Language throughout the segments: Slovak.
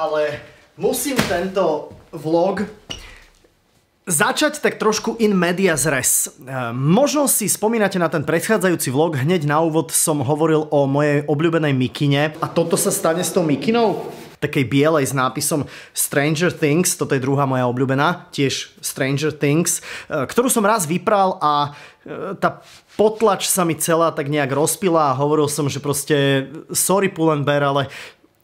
ale musím tento vlog začať tak trošku in media res. E, možno si spomínate na ten predchádzajúci vlog, hneď na úvod som hovoril o mojej obľúbenej mikine. A toto sa stane s tou mikinou? takej bielej s nápisom Stranger Things, toto je druhá moja obľúbená, tiež Stranger Things, e, ktorú som raz vypral a e, tá potlač sa mi celá tak nejak rozpila a hovoril som, že proste sorry Pull&Bear, ale,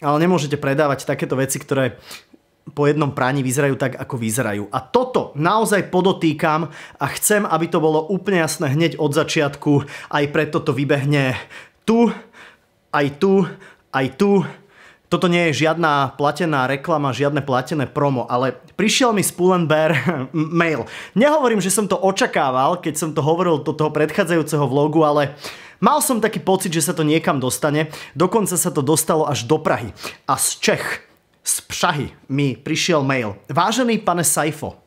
ale nemôžete predávať takéto veci, ktoré po jednom práni vyzerajú tak, ako vyzerajú. A toto naozaj podotýkam a chcem, aby to bolo úplne jasné hneď od začiatku, aj preto to vybehne tu, aj tu, aj tu, toto nie je žiadna platená reklama, žiadne platené promo, ale prišiel mi z Pull&Bear mail. Nehovorím, že som to očakával, keď som to hovoril do toho predchádzajúceho vlogu, ale mal som taký pocit, že sa to niekam dostane. Dokonca sa to dostalo až do Prahy. A z Čech, z Pšahy mi prišiel mail. Vážený pane Saifo,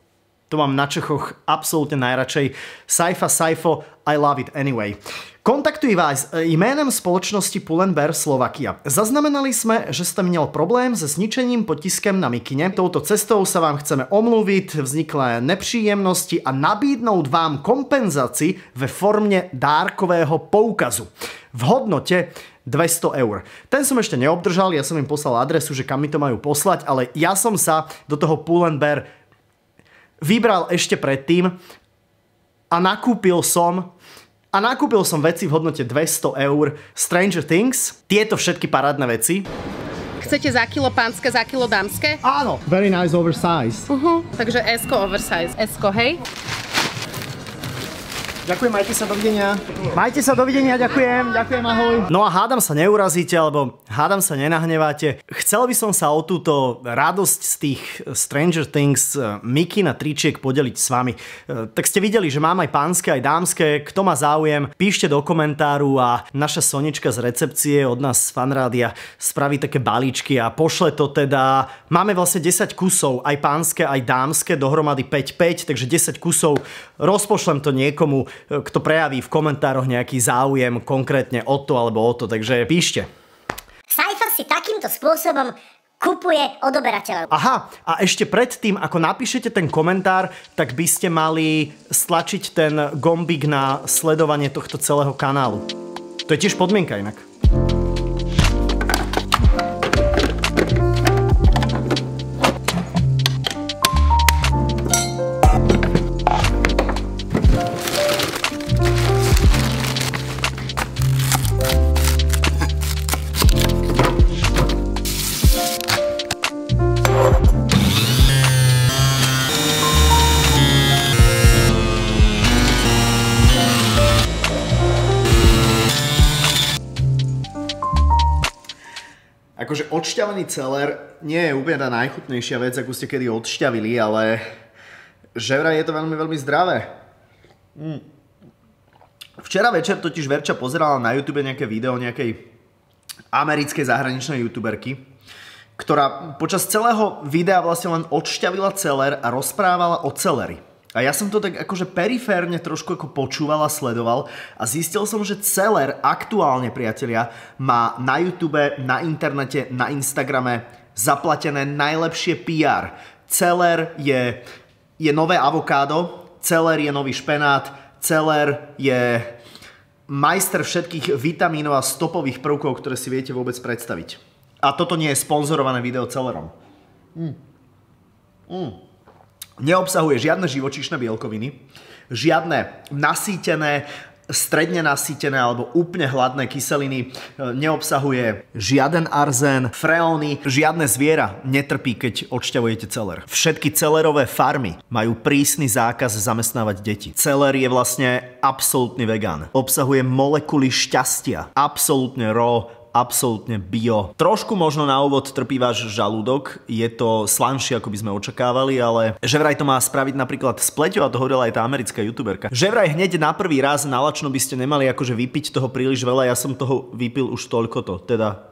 to mám na Čechoch absolútne najradšej. Saifa, Saifo, I love it anyway. Kontaktuji vás jménem společnosti Pull&Bear Slovakia. Zaznamenali sme, že ste měl problém se zničením potiskem na mikine. Touto cestou sa vám chceme omluvit vzniklé nepříjemnosti a nabídnout vám kompenzaci ve formě dárkového poukazu. V hodnote 200 eur. Ten som ešte neobdržal, ja som im poslal adresu, že kam mi to majú poslať, ale ja som sa do toho Pull&Bear vybral ešte predtým a nakúpil som a nakúpil som veci v hodnote 200 eur Stranger Things. Tieto všetky parádne veci. Chcete za kilo pánske, za kilo dámske? Áno, very nice oversize. Uh-huh. Takže S-ko oversize. S-ko, hej? Ďakujem, majte sa, dovidenia. Majte sa, dovidenia, ďakujem, ďakujem, ahoj. No a hádam sa neurazíte, alebo hádam sa nenahneváte. Chcel by som sa o túto radosť z tých Stranger Things eh, Mickey na tričiek podeliť s vami. Eh, tak ste videli, že mám aj pánske, aj dámske. Kto má záujem, píšte do komentáru a naša Sonička z recepcie od nás z fanrádia spraví také balíčky a pošle to teda. Máme vlastne 10 kusov, aj pánske, aj dámske, dohromady 5-5, takže 10 kusov. Rozpošlem to niekomu, kto prejaví v komentároch nejaký záujem konkrétne o to alebo o to, takže píšte. Cypher si takýmto spôsobom kupuje odoberateľov. Aha, a ešte predtým, ako napíšete ten komentár, tak by ste mali stlačiť ten gombík na sledovanie tohto celého kanálu. To je tiež podmienka inak. Akože odšťavený celer nie je úplne tá najchutnejšia vec, akú ste kedy odšťavili, ale že vraj je to veľmi, veľmi zdravé. Mm. Včera večer totiž Verča pozerala na YouTube nejaké video nejakej americkej zahraničnej youtuberky, ktorá počas celého videa vlastne len odšťavila celer a rozprávala o celeri. A ja som to tak akože periférne trošku ako počúval a sledoval a zistil som, že Celer aktuálne, priatelia, má na YouTube, na internete, na Instagrame zaplatené najlepšie PR. Celer je, je nové avokádo, Celer je nový špenát, Celer je majster všetkých vitamínov a stopových prvkov, ktoré si viete vôbec predstaviť. A toto nie je sponzorované video Celerom. Mm. Mm. Neobsahuje žiadne živočíšne bielkoviny, žiadne nasýtené, stredne nasýtené alebo úplne hladné kyseliny, neobsahuje žiaden arzén, freóny, žiadne zviera netrpí, keď odšťavujete celer. Všetky celerové farmy majú prísny zákaz zamestnávať deti. Celer je vlastne absolútny vegán. Obsahuje molekuly šťastia, absolútne raw, absolútne bio. Trošku možno na úvod trpí váš žalúdok, je to slanšie, ako by sme očakávali, ale že vraj to má spraviť napríklad s pleťou a to hovorila aj tá americká youtuberka. Že vraj hneď na prvý raz na by ste nemali akože vypiť toho príliš veľa, ja som toho vypil už toľko to, teda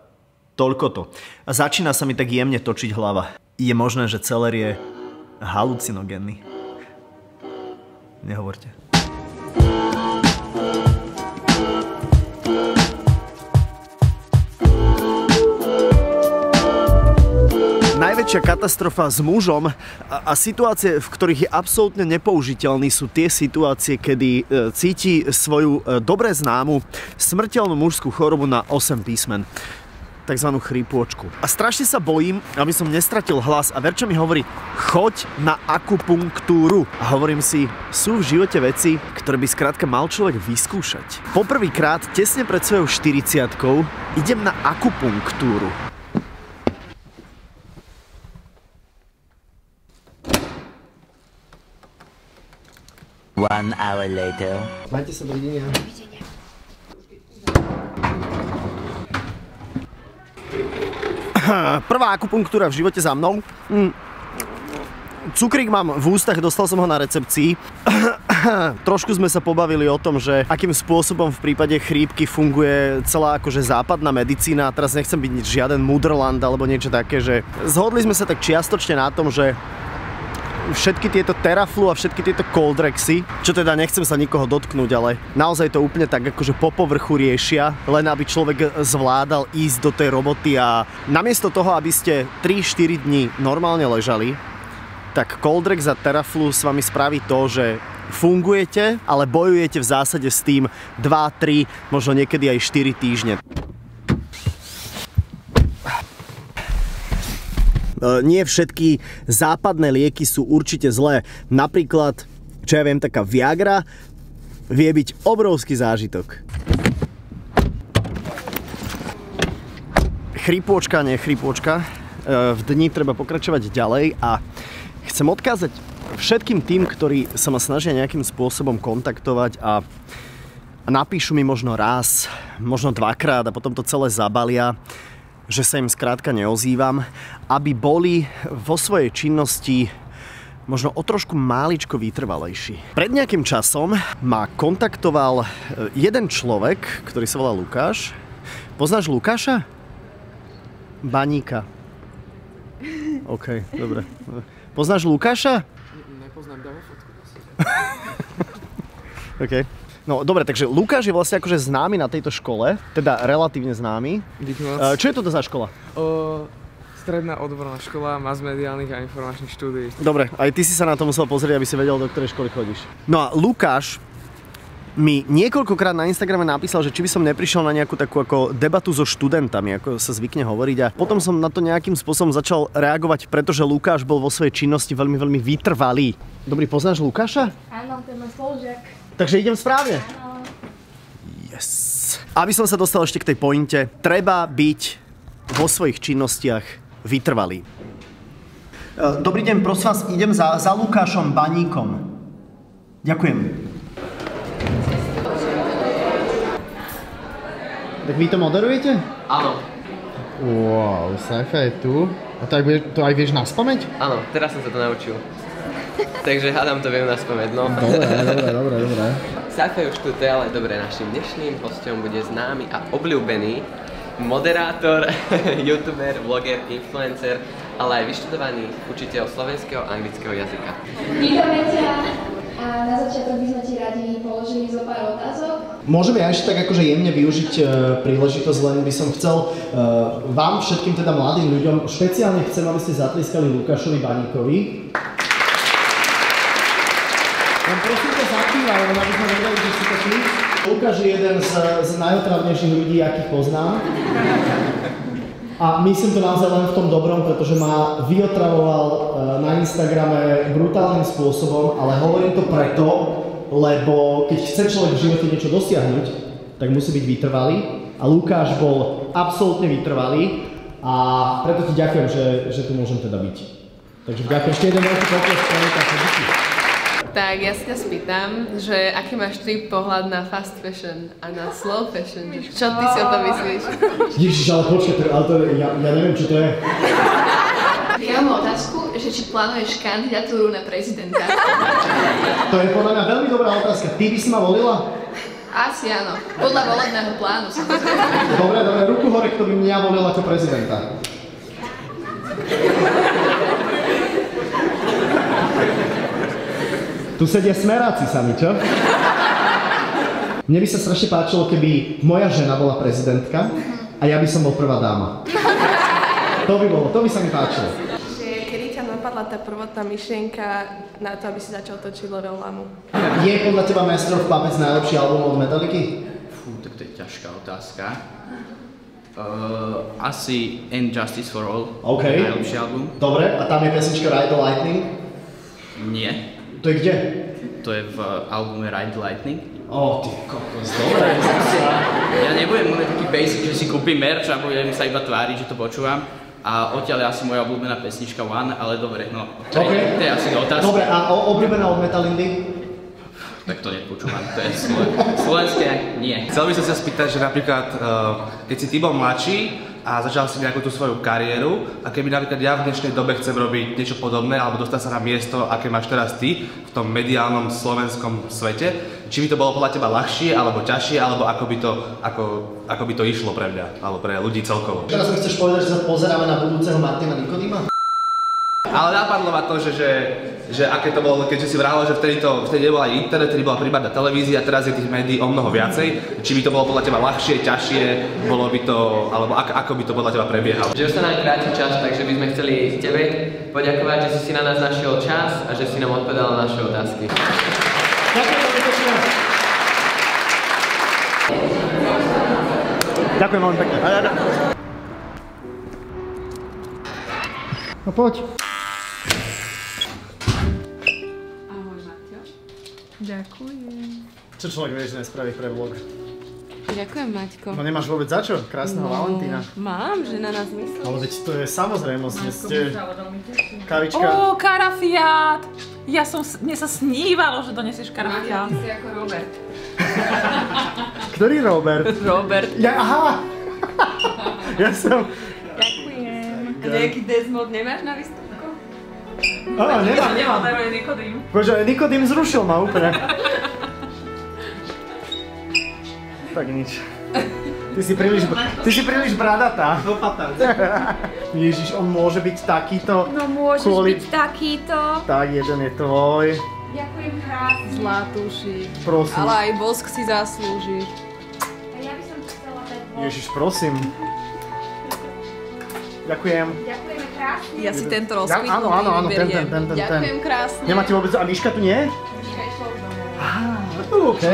toľko to. A začína sa mi tak jemne točiť hlava. Je možné, že celer je halucinogénny. Nehovorte. Najväčšia katastrofa s mužom a, a situácie, v ktorých je absolútne nepoužiteľný, sú tie situácie, kedy e, cíti svoju e, dobre známu smrteľnú mužskú chorobu na 8 písmen tzv. chrípôčku. A strašne sa bojím, aby som nestratil hlas a Verča mi hovorí, choď na akupunktúru. A hovorím si, sú v živote veci, ktoré by skrátka mal človek vyskúšať. Poprvýkrát, tesne pred svojou 40 idem na akupunktúru. One hour later. Majte sa, dovidenia. Prvá akupunktúra v živote za mnou. Mm. Cukrík mám v ústach, dostal som ho na recepcii. Trošku sme sa pobavili o tom, že akým spôsobom v prípade chrípky funguje celá akože západná medicína. Teraz nechcem byť žiaden mudrland alebo niečo také, že zhodli sme sa tak čiastočne na tom, že všetky tieto teraflu a všetky tieto coldrexy, čo teda nechcem sa nikoho dotknúť, ale naozaj to úplne tak akože po povrchu riešia, len aby človek zvládal ísť do tej roboty a namiesto toho, aby ste 3-4 dní normálne ležali, tak Coldrex a Teraflu s vami spraví to, že fungujete, ale bojujete v zásade s tým 2, 3, možno niekedy aj 4 týždne. Nie všetky západné lieky sú určite zlé. Napríklad, čo ja viem, taká Viagra vie byť obrovský zážitok. Chrypôčka, nie chrypôčka. E, v dni treba pokračovať ďalej a chcem odkázať všetkým tým, ktorí sa ma snažia nejakým spôsobom kontaktovať a napíšu mi možno raz, možno dvakrát a potom to celé zabalia že sa im skrátka neozývam, aby boli vo svojej činnosti možno o trošku máličko vytrvalejší. Pred nejakým časom ma kontaktoval e, jeden človek, ktorý sa volá Lukáš. Poznáš Lukáša? Baníka. OK, dobre. Poznáš Lukáša? Nepoznám, dávam fotku. OK. No dobre, takže Lukáš je vlastne akože známy na tejto škole, teda relatívne známy. Díky moc. E, Čo je toto za škola? O, stredná odborná škola masmediálnych a informačných štúdií. Dobre, aj ty si sa na to musel pozrieť, aby si vedel, do ktorej školy chodíš. No a Lukáš mi niekoľkokrát na Instagrame napísal, že či by som neprišiel na nejakú takú ako debatu so študentami, ako sa zvykne hovoriť. A potom som na to nejakým spôsobom začal reagovať, pretože Lukáš bol vo svojej činnosti veľmi, veľmi vytrvalý. Dobrý, poznáš Lukáša? Áno, to je môj spolužiak. Takže idem správne. Yes. Aby som sa dostal ešte k tej pointe, treba byť vo svojich činnostiach vytrvalý. E, Dobrý deň, prosím vás, idem za, za Lukášom Baníkom. Ďakujem. Tak vy to moderujete? Áno, Wow, Saifa je tu. A to aj, to aj vieš na spameť? áno, teraz som sa to naučil. Takže hádam to viem na spomeň, no. Dobre, dobre, dobre, je už tu, ale dobre, našim dnešným hostom bude známy a obľúbený moderátor, youtuber, vloger, influencer, ale aj vyštudovaný učiteľ slovenského a anglického jazyka. Vítame ťa a na začiatok by sme ti radi položili zo pár otázok. Môžem ja ešte tak akože jemne využiť e, príležitosť, len by som chcel e, vám všetkým teda mladým ľuďom, špeciálne chcem, aby ste zatliskali Lukášovi Baníkovi. Len prosím ťa zakývaj, len aby sme vedeli, že si to ty. Lukáš je jeden z, z najotravnejších ľudí, akých poznám. A myslím to naozaj len v tom dobrom, pretože ma vyotravoval e, na Instagrame brutálnym spôsobom, ale hovorím to preto, lebo keď chce človek v živote niečo dosiahnuť, tak musí byť vytrvalý. A Lukáš bol absolútne vytrvalý a preto ti ďakujem, že, že tu môžem teda byť. Takže ďakujem ešte jeden veľký pokles, díky. Tak ja sa ťa spýtam, že aký máš ty pohľad na fast fashion a na slow fashion, čo ty si o tom myslíš? Ježiš, ale počkaj, to- ale to, ja, ja neviem, čo to je. Ja mám otázku, že či plánuješ kandidatúru na prezidenta. To je podľa mňa veľmi dobrá otázka. Ty by si ma volila? Asi áno. Podľa volebného plánu samozrejme. Dobre, dobre, ruku hore, kto by mňa volil ako prezidenta. Tu sedia smeráci sami, čo? Mne by sa strašne páčilo, keby moja žena bola prezidentka a ja by som bol prvá dáma. To by bolo, to by sa mi páčilo. bola tá prvotná myšlienka na to, aby si začal točiť Level Lamu? Je podľa teba Master of Puppets najlepší album od Metallicy? Fú, tak to je ťažká otázka. Uh, asi Injustice for All. OK. Najlepší album. Dobre, a tam je pesnička Ride the Lightning? Nie. To je kde? To je v albume Ride Lightning. Ó, ty kokos, dobre. Ja nebudem môj taký basic, že si kúpim merch a budem sa iba tváriť, že to počúvam. A odtiaľ je asi moja obľúbená pesnička One, ale dobre, no. To, OK. je, to je asi otázka. Dobre, a obľúbená od Metalindy? Tak to nepočúvam, to je sloven... slovenské, nie. Chcel by som sa spýtať, že napríklad, eh, keď si ty bol mladší a začal si nejakú tú svoju kariéru a keby napríklad ja v dnešnej dobe chcem robiť niečo podobné alebo dostať sa na miesto, aké máš teraz ty v tom mediálnom slovenskom svete, či by to bolo podľa teba ľahšie alebo ťažšie, alebo ako by to, ako, ako by to išlo pre mňa, alebo pre ľudí celkovo. Teraz mi chceš povedať, že sa pozeráme na budúceho Martina Nikodima? Ale napadlo ma to, že, že, že aké to bolo, keďže si vrával, že vtedy, to, vtedy nebol aj internet, vtedy bola prípadná televízia, teraz je tých médií o mnoho viacej. Či by to bolo podľa teba ľahšie, ťažšie, bolo by to, alebo ako, ako by to podľa teba prebiehalo? Že už sa nám kráti čas, takže by sme chceli tebe poďakovať, že si si na nás našiel čas a že si nám odpovedal na naše otázky. Ďakujem veľmi pekne. No poď. Ďakujem. Čo človek vieš nespraví pre vlog? Ďakujem, Maťko. No nemáš vôbec za čo? Krásneho Valentína. Mám, že na nás myslíš. Ale veď to je samozrejmosť, dnes ste... Kavička. Ó, karafiát! Ja som, mne sa snívalo, že donesieš karafiát. si ako Robert. Ktorý Robert? Robert. Ja, aha! ja som... Ďakujem. A nejaký Desmond nemáš na výstupku? Á, nemám, Nemám, nemám. to je Nikodým. Bože, Nikodým zrušil ma úplne. tak nič. Ty si príliš, ty si príliš bradatá. Ježiš, on môže byť takýto. No môžeš Kvôli- byť takýto. Tak, jeden je tvoj. Ďakujem krásne. Zlatúšik. Prosím. Ale aj bosk si zaslúži. A ja by som chcela dať von. Ježiš, prosím. Ďakujem. Ďakujeme krásne. Ja si tento Ja, rozkvitnú áno, áno, áno, ten, ten, ten, ten, ten. Ďakujem krásne. Nemá ti vôbec... A Miška tu nie? Miška išla už domov. Á, OK.